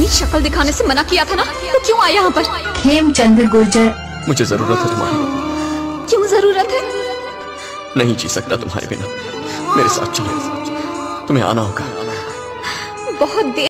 अपनी शक्ल दिखाने से मना किया था ना? तो क्यों आया यहाँ पर? हेमचंद्र गुर्जर। मुझे ज़रूरत है तुम्हारी। क्यों ज़रूरत है? नहीं जी सकता तुम्हारे बिना। मेरे साथ चलो। तुम्हें आना होगा। बहुत देर